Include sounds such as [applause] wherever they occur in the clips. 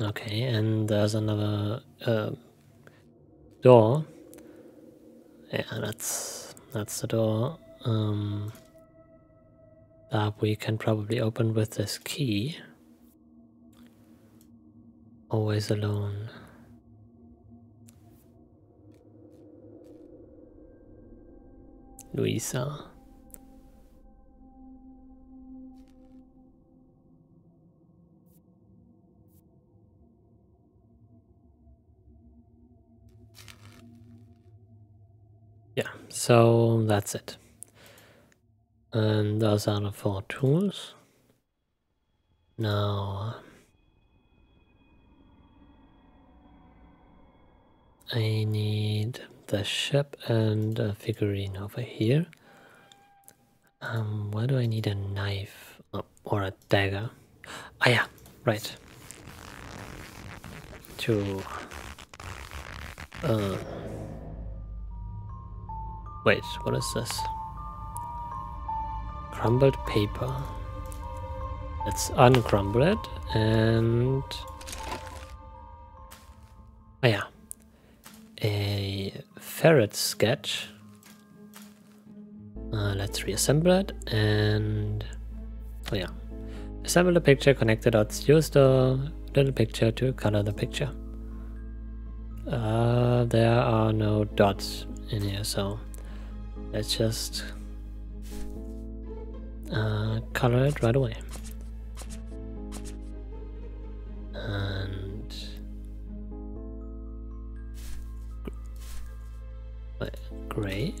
Okay, and there's another uh, door. Yeah, that's that's the door um, that we can probably open with this key. Always alone. Louisa. So that's it. And those are the four tools. Now I need the ship and a figurine over here. Um, why do I need a knife oh, or a dagger? Ah, yeah, right. To uh, wait, what is this? Crumbled paper. Let's uncrumble it and oh yeah, a ferret sketch. Uh, let's reassemble it and oh yeah, assemble the picture, connect the dots, use the little picture to color the picture. Uh, there are no dots in here, so let's just uh, color it right away. And gray.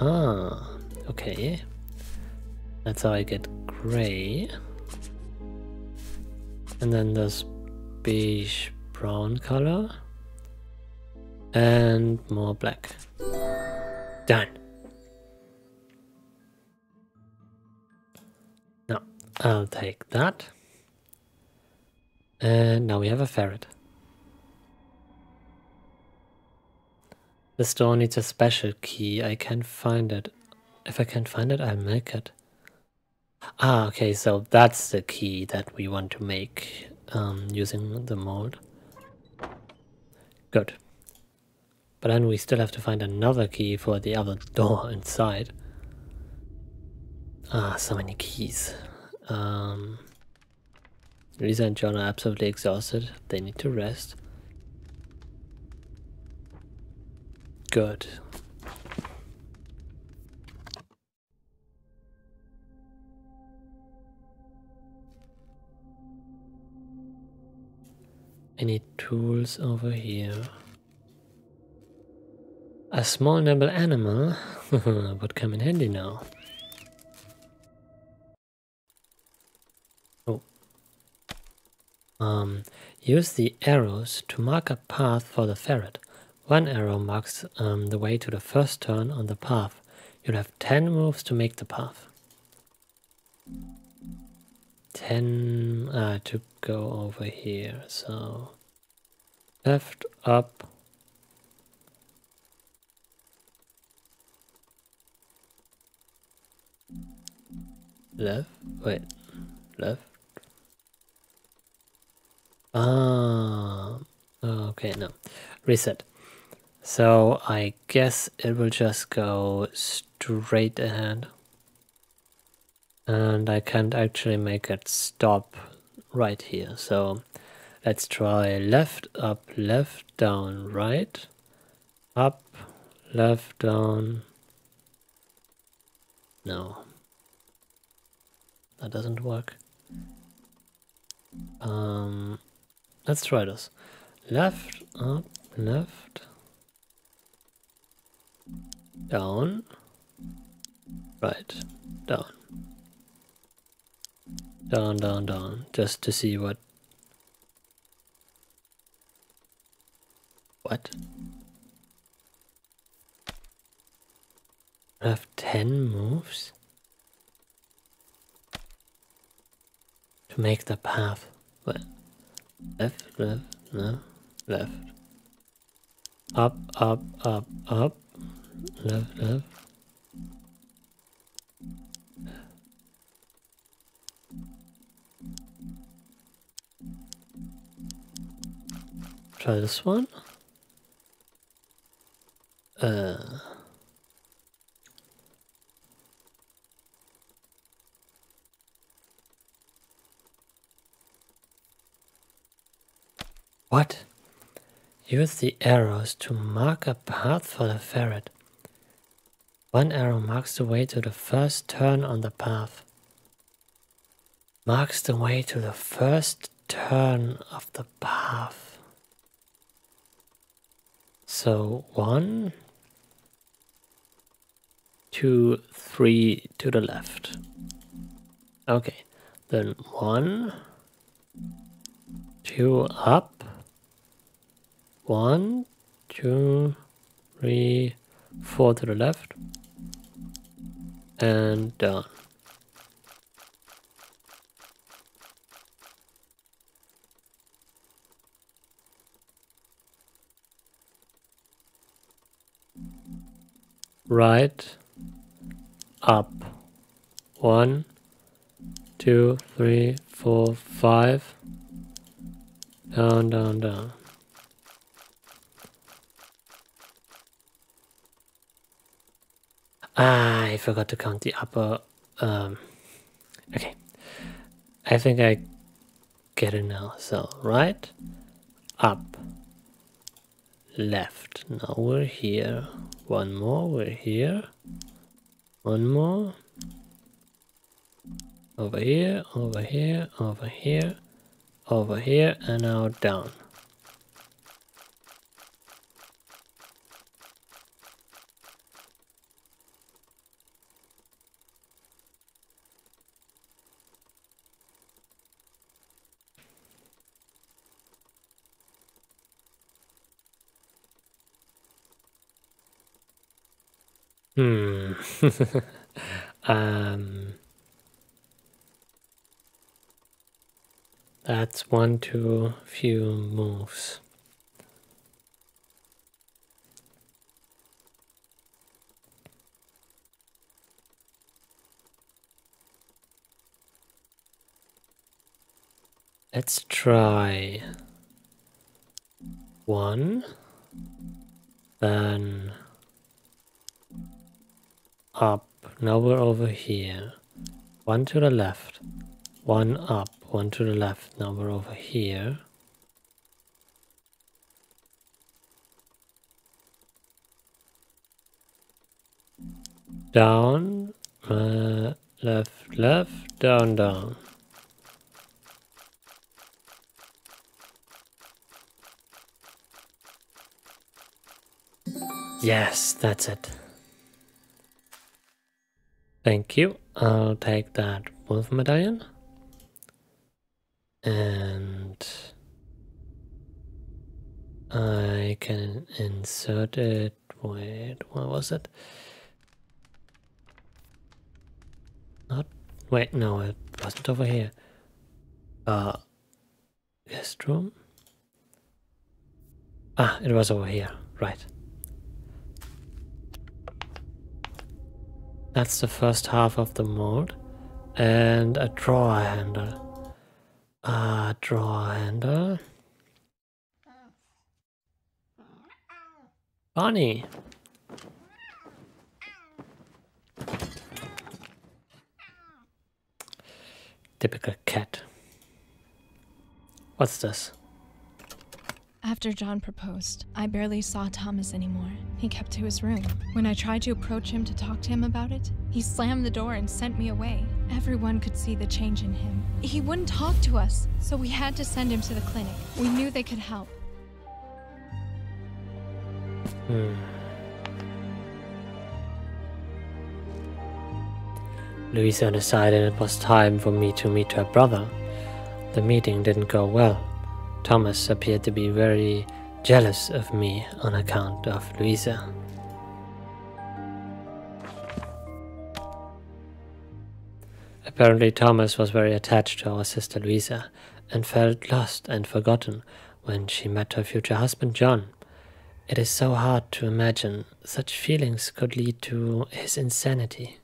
Ah, okay. That's how I get gray. And then there's beige brown color. And more black. Done. Now, I'll take that. And now we have a ferret. The store needs a special key. I can't find it. If I can't find it, I'll make it. Ah, okay, so that's the key that we want to make um, using the mold. Good. But then we still have to find another key for the other door inside. Ah, so many keys. Um, Lisa and John are absolutely exhausted. They need to rest. Good. Any tools over here? A small nimble animal [laughs] would come in handy now. Oh. Um, use the arrows to mark a path for the ferret. One arrow marks um, the way to the first turn on the path. You'll have 10 moves to make the path. 10 uh, to go over here, so left, up, left, wait, left. Ah, okay, no, reset. So I guess it will just go straight ahead. And I can't actually make it stop right here. So let's try left, up, left, down, right, up, left, down. No, that doesn't work. Um, let's try this. Left, up, left, down, right, down, down, down, down, just to see what, what? I have 10 moves? to make the path left, left, left, no, left, up, up, up, up, left, left. Try this one. Uh. What? Use the arrows to mark a path for the ferret. One arrow marks the way to the first turn on the path. Marks the way to the first turn of the path. So one, two, three to the left. Okay, then one, two up, one, two, three, four to the left, and down. Right, up, one, two, three, four, five, down, down, down. I forgot to count the upper. Um, okay, I think I get it now. So right, up, left. Now we're here. One more. We're here. One more. Over here. Over here. Over here. Over here, and now down. Hmm. [laughs] um. That's one too few moves. Let's try one, then up. Now we're over here. One to the left, one up, one to the left. Now we're over here. Down, uh, left, left, down, down. Yes, that's it. Thank you. I'll take that wolf medallion. And I can insert it. Wait, what was it? Not. Wait, no, it wasn't over here. Uh, guest room? Ah, it was over here. Right. That's the first half of the mold. And a drawer handle. A drawer handle. Bonnie! Typical cat. What's this? After John proposed, I barely saw Thomas anymore. He kept to his room. When I tried to approach him to talk to him about it, he slammed the door and sent me away. Everyone could see the change in him. He wouldn't talk to us, so we had to send him to the clinic. We knew they could help. Hmm. Louisa decided it was time for me to meet her brother. The meeting didn't go well. Thomas appeared to be very jealous of me on account of Louisa. Apparently Thomas was very attached to our sister Louisa and felt lost and forgotten when she met her future husband John. It is so hard to imagine such feelings could lead to his insanity.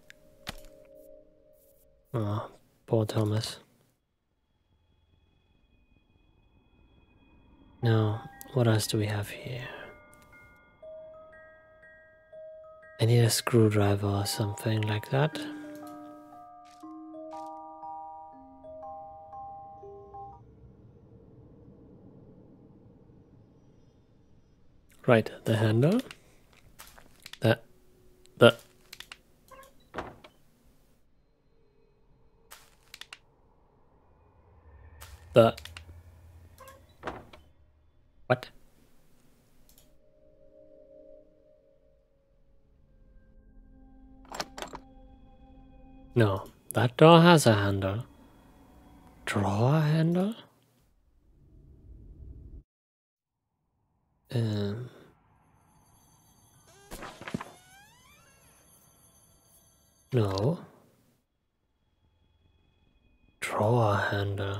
Oh, poor Thomas. No, what else do we have here? I need a screwdriver or something like that. Right, the handle. The the the what? No, that door has a handle. Drawer handle? Um. No. Drawer handle.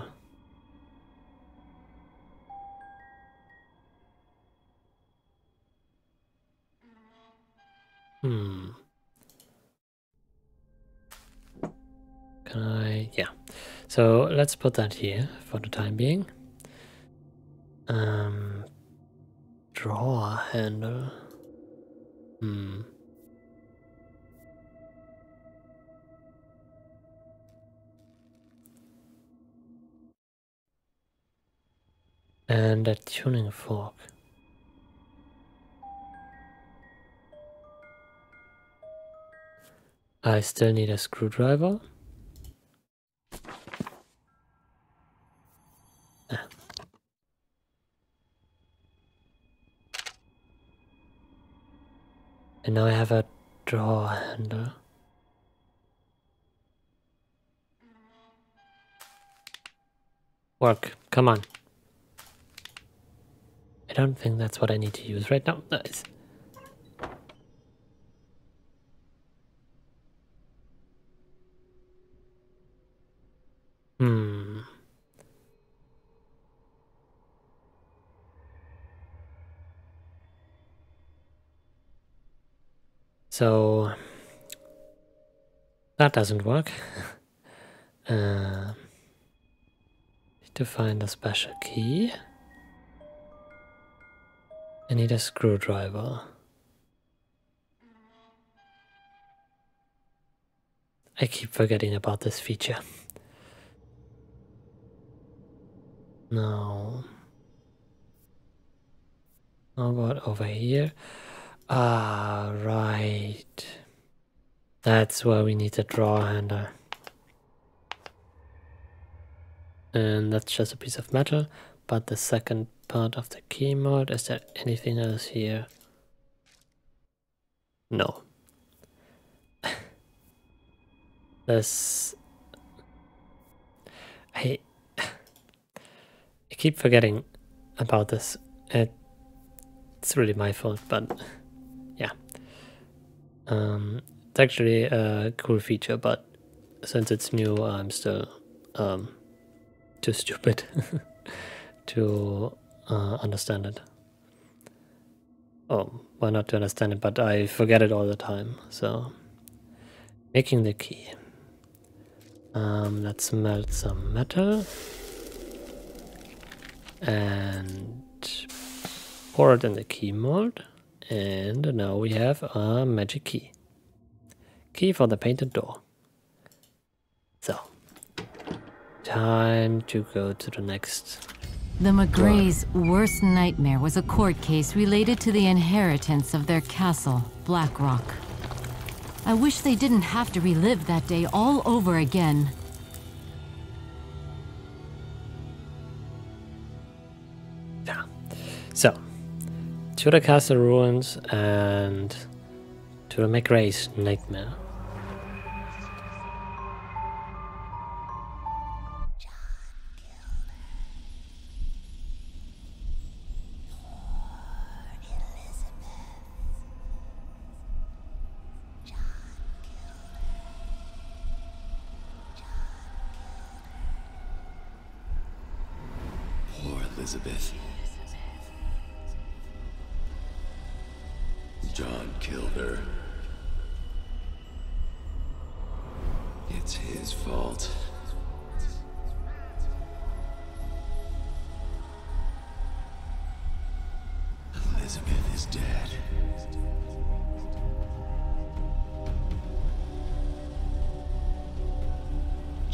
Hmm. Can I? Yeah. So let's put that here for the time being. Um, drawer handle. Hmm. And a tuning fork. I still need a screwdriver. Ah. And now I have a drawer handle. Work, come on. I don't think that's what I need to use right now. Nice. Hmm. So that doesn't work. [laughs] uh, need to find a special key. I need a screwdriver. I keep forgetting about this feature. No. How about over here? Ah, right. That's where we need the draw handle. And that's just a piece of metal, but the second part of the key mode, is there anything else here? No. [laughs] This... I... I keep forgetting about this. It's really my fault, but. Um, it's actually a cool feature, but since it's new, I'm still um, too [laughs] stupid to uh, understand it. Oh, why not to understand it, but I forget it all the time, so... Making the key. Um, let's melt some metal. And pour it in the key mold. And now we have a magic key. Key for the painted door. So, time to go to the next. The McGrays' worst nightmare was a court case related to the inheritance of their castle, Blackrock. I wish they didn't have to relive that day all over again. To the castle ruins and to the McRae's nightmare. Poor Elizabeth.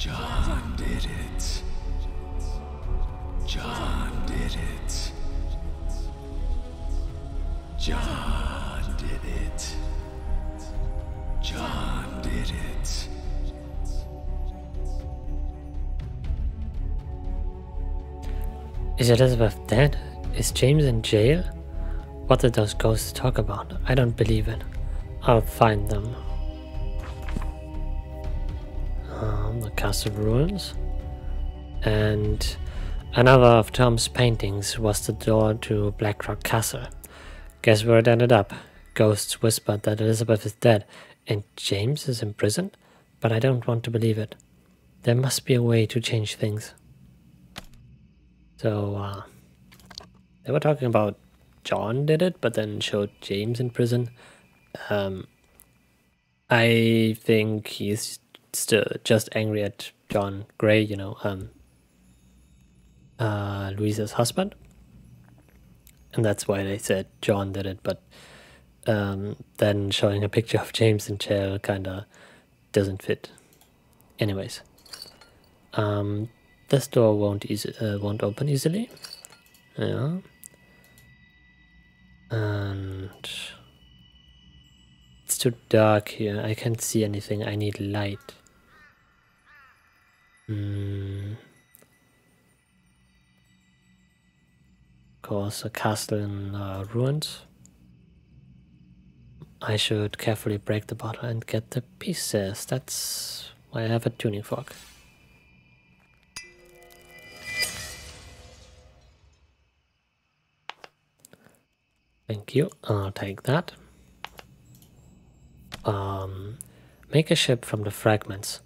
John did it. John did it. John did it. John did it. Is Elizabeth dead? Is James in jail? What did those ghosts talk about? I don't believe it. I'll find them. The castle ruins. And another of Tom's paintings was the door to Blackrock Castle. Guess where it ended up? Ghosts whispered that Elizabeth is dead and James is imprisoned, but I don't want to believe it. There must be a way to change things. So, uh, they were talking about John did it, but then showed James in prison. Um, I think he's still just angry at John Grey, you know, um, uh, Louisa's husband. And that's why they said John did it, but um, then showing a picture of James in jail kind of doesn't fit. Anyways, um, this door won't easy uh, won't open easily. Yeah, and it's too dark here. I can't see anything. I need light. Of course, a castle in uh, ruins. I should carefully break the bottle and get the pieces. That's why I have a tuning fork. Thank you. I'll take that. Um, make a ship from the fragments.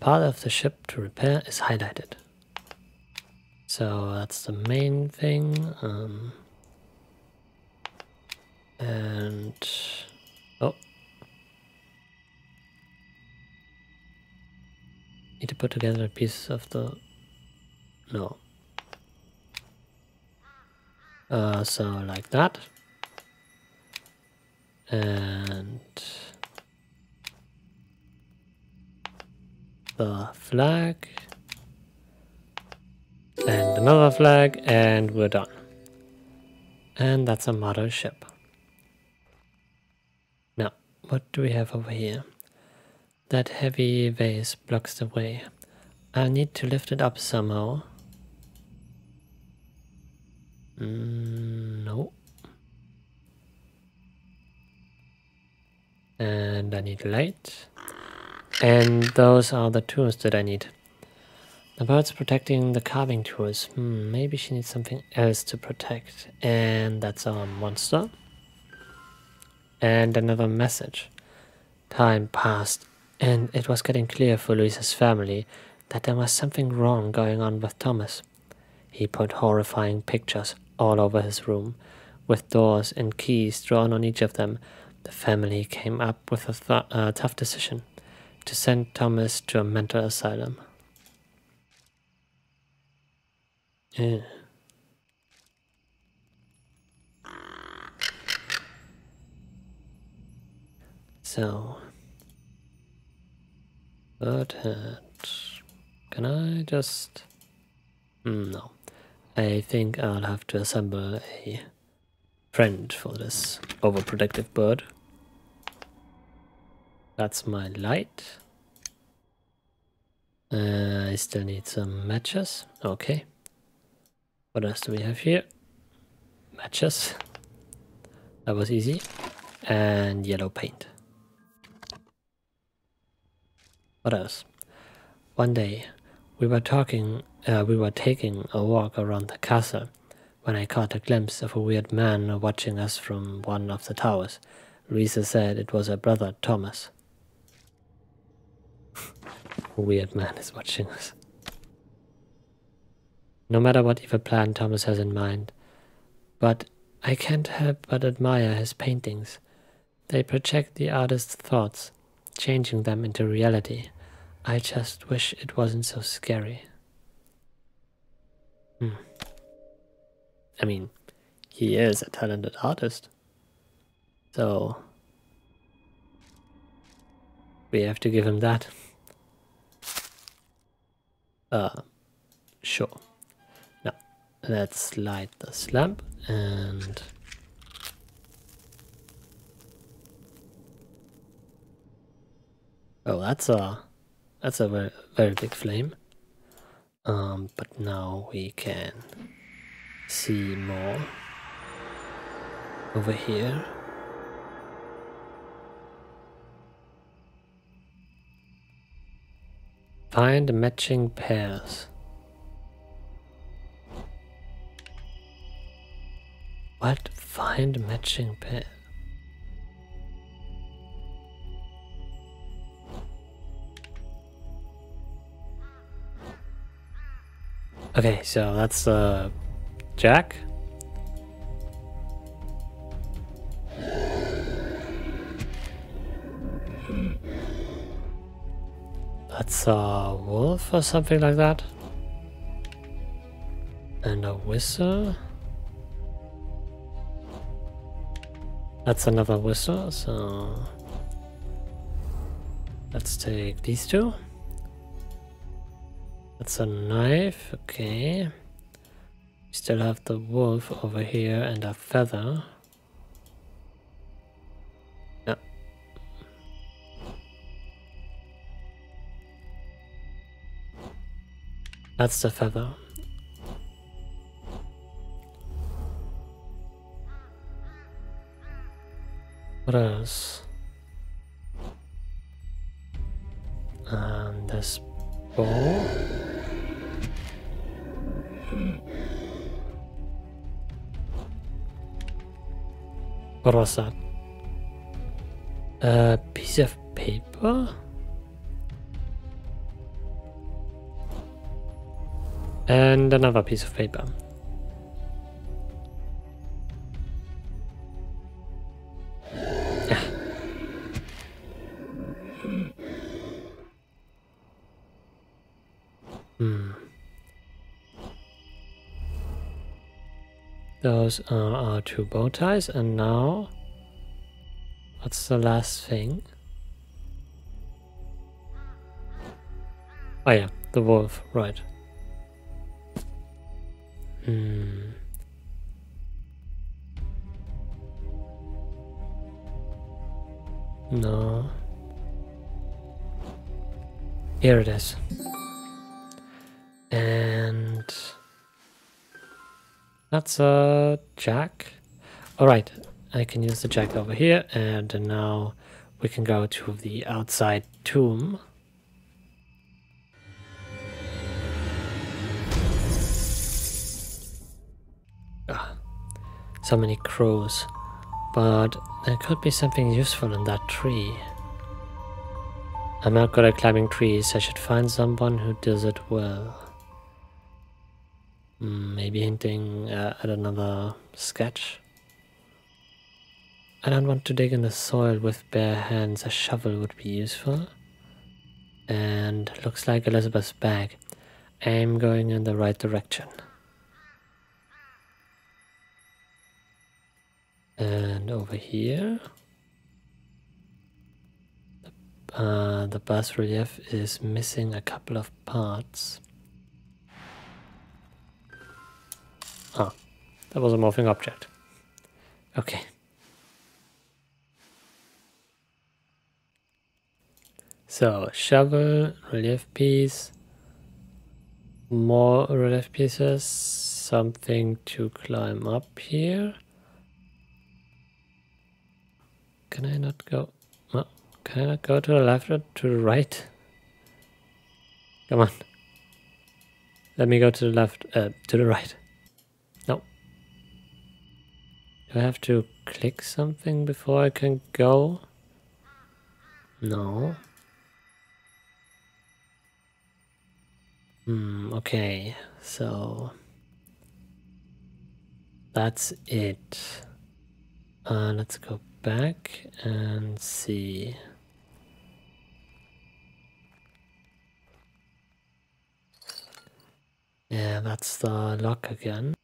Part of the ship to repair is highlighted. So that's the main thing. Um, and oh, need to put together a piece of the no. Uh, so like that and the flag. And another flag and we're done. And that's a model ship. Now what do we have over here? That heavy vase blocks the way. I need to lift it up somehow. Mm, no. And I need light and those are the tools that I need. The bird's protecting the carving tools. Hmm, maybe she needs something else to protect. And that's our monster. And another message. Time passed and it was getting clear for Louisa's family that there was something wrong going on with Thomas. He put horrifying pictures all over his room with doors and keys drawn on each of them. The family came up with a th uh, tough decision to send Thomas to a mental asylum. Yeah. So, but can I just? Mm, no, I think I'll have to assemble a friend for this overprotective bird. That's my light. Uh, I still need some matches. Okay. What else do we have here? Matches. That was easy. And yellow paint. What else? One day, we were talking, uh, we were taking a walk around the castle when I caught a glimpse of a weird man watching us from one of the towers. Louisa said it was her brother Thomas. Weird man is watching us. No matter what evil plan Thomas has in mind, but I can't help but admire his paintings. They project the artist's thoughts, changing them into reality. I just wish it wasn't so scary. Hmm. I mean, he is a talented artist. So we have to give him that. Uh, sure. Now, let's light this lamp and... Oh, that's a that's a very, very big flame. Um, but now we can see more over here. Find matching pairs. What? Find matching pair? Okay, so that's uh, Jack. That's a wolf or something like that. And a whistle. That's another whistle, so let's take these two. That's a knife, okay. We still have the wolf over here and a feather. That's the feather. What else? And this bow. What was that? A piece of paper? And another piece of paper. Hmm. Those are our two bow ties, and now what's the last thing? Oh yeah, the wolf, right. Hmm. No. Here it is. And that's a jack. Alright, I can use the jack over here and now we can go to the outside tomb. So many crows, but there could be something useful in that tree. I'm not good at climbing trees, I should find someone who does it well. Hmm, maybe hinting uh, at another sketch. I don't want to dig in the soil with bare hands. A shovel would be useful. And looks like Elizabeth's bag. I'm going in the right direction. And over here, uh, the bas relief is missing a couple of parts. Ah, that was a morphing object. Okay. So, shovel, relief piece, more relief pieces, something to climb up here. Can I not go? No, can I not go to the left or to the right? Come on. Let me go to the left, uh, to the right. No. Do I have to click something before I can go? No. Hmm, okay, so that's it. Uh, let's go back and see. Yeah, that's the lock again.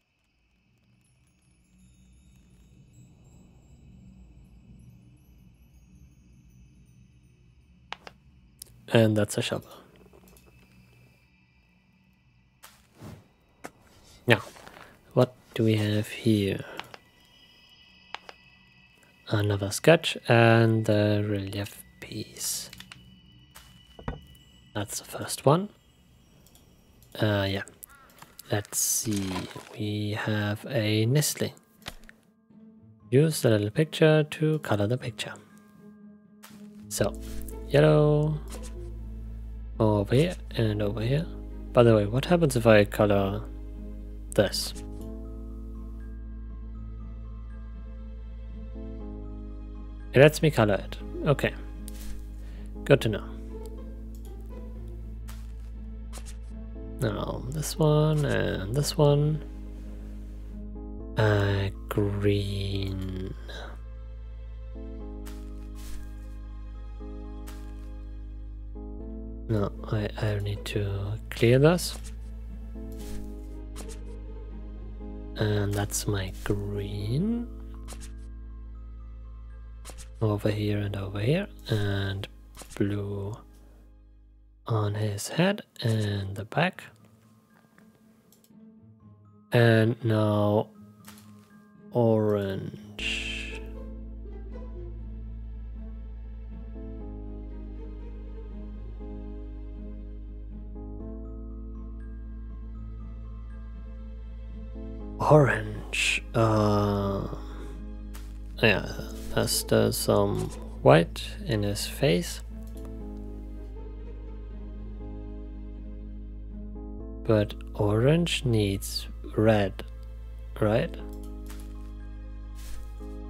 And that's a shovel. Now, what do we have here? Another sketch and the relief piece. That's the first one. Uh, yeah. Let's see. We have a nestling. Use the little picture to color the picture. So, yellow over here and over here. By the way, what happens if I color this? It lets me color it. Okay. Good to know. Now, this one and this one. Uh, green. No, I, I need to clear this. And that's my green. Over here and over here. And blue on his head and the back. And now orange. Orange. Uh, yeah, there's some white in his face. But orange needs red, right?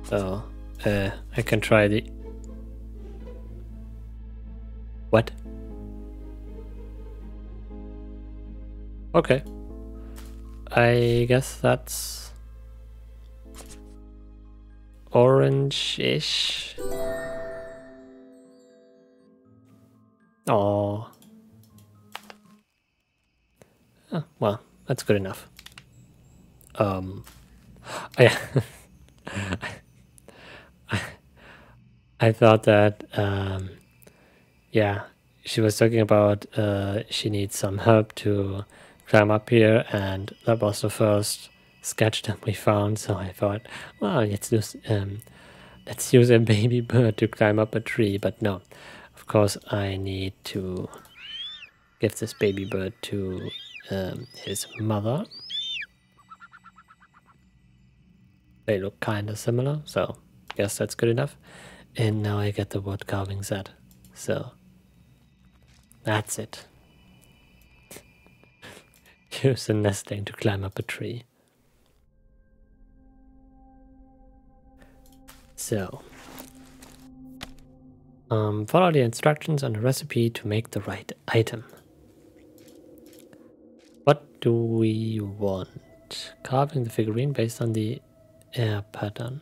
So, uh, I can try the... What? Okay. I guess that's... Orange-ish? Oh. Well, that's good enough. Um, [laughs] yeah. I thought that, um, yeah, she was talking about uh, she needs some help to climb up here, and that was the first sketch that we found. So I thought, well, let's use um, let's use a [laughs] baby bird to climb up a tree. But no, of course, I need to give this baby bird to um, his mother. They look kind of similar, so guess that's good enough. And now I get the wood carving set. So that's it. [laughs] Use a nestling to climb up a tree. So um, follow the instructions on the recipe to make the right item. What do we want? Carving the figurine based on the air pattern.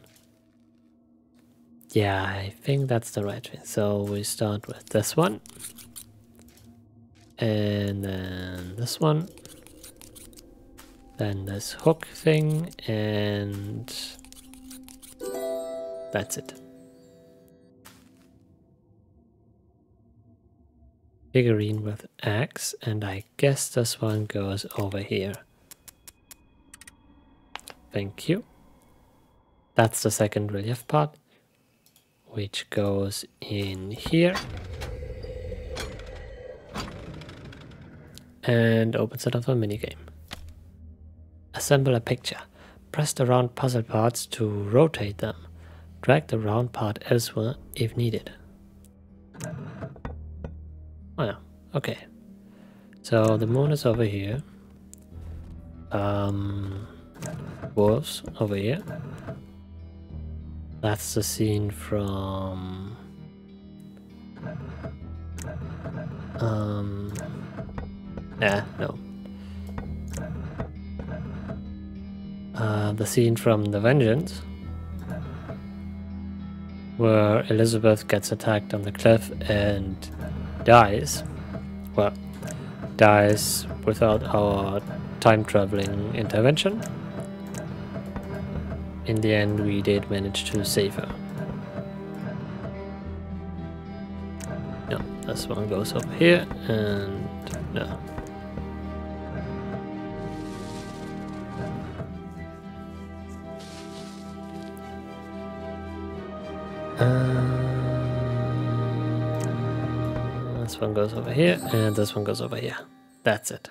Yeah, I think that's the right thing. So we start with this one. And then this one. Then this hook thing and that's it. Figurine with axe and I guess this one goes over here. Thank you. That's the second relief part which goes in here and opens it up for a minigame. Assemble a picture. Press the round puzzle parts to rotate them. Drag the round part elsewhere if needed. Oh yeah, okay. So the moon is over here. Um, wolves over here. That's the scene from... Um... Yeah, no. Uh, the scene from The Vengeance, where Elizabeth gets attacked on the cliff and dies. Well, dies without our time traveling intervention in the end we did manage to save her. No, this one goes up here and no. Uh, this one goes over here, and this one goes over here. That's it.